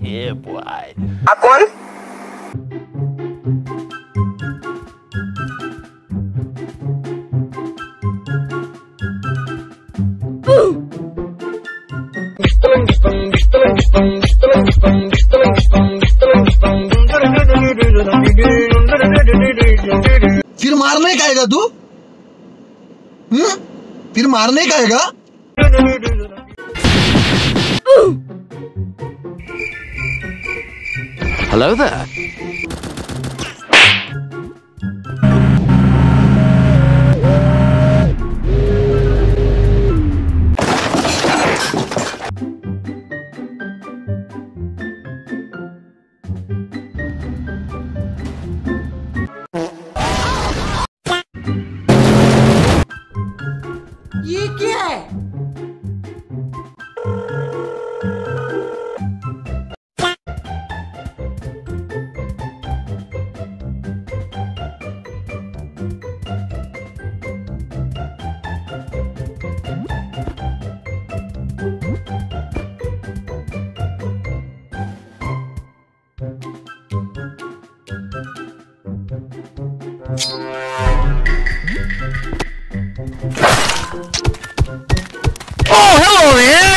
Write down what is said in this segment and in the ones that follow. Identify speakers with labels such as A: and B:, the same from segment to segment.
A: yeah, boy.
B: आप कौन
C: फिर मारने का तू हम्म? फिर मारने का आएगा
A: Hello there.
D: 耶 Oh, hello there.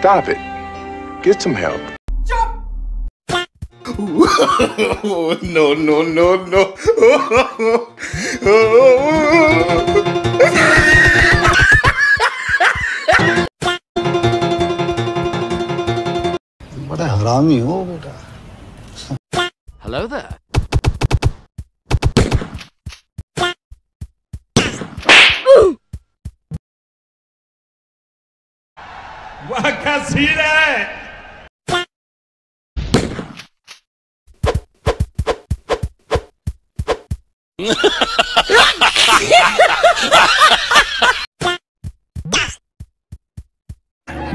E: Stop it. Get some help. Jump! no, no, no, no.
C: Hello there. हो
A: सीर है।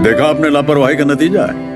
F: देखा आपने लापरवाही का नतीजा है।